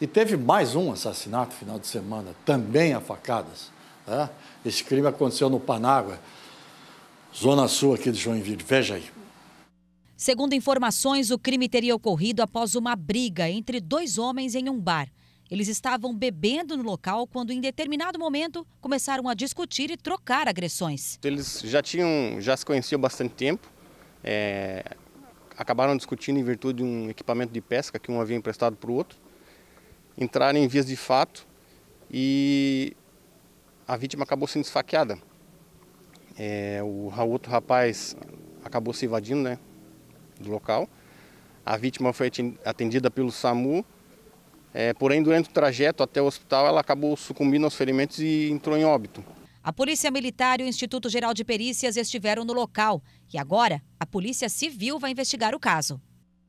E teve mais um assassinato no final de semana, também a facadas. Né? Esse crime aconteceu no Panágua, zona sul aqui de Joinville. Veja aí. Segundo informações, o crime teria ocorrido após uma briga entre dois homens em um bar. Eles estavam bebendo no local quando, em determinado momento, começaram a discutir e trocar agressões. Eles já tinham, já se conheciam há bastante tempo. É, acabaram discutindo em virtude de um equipamento de pesca que um havia emprestado para o outro. Entraram em vias de fato e a vítima acabou sendo esfaqueada. É, o outro rapaz acabou se evadindo né, do local. A vítima foi atendida pelo SAMU é, porém, durante o trajeto até o hospital, ela acabou sucumbindo aos ferimentos e entrou em óbito. A Polícia Militar e o Instituto Geral de Perícias estiveram no local e agora a Polícia Civil vai investigar o caso.